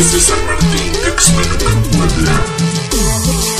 This is San Martín Experimental.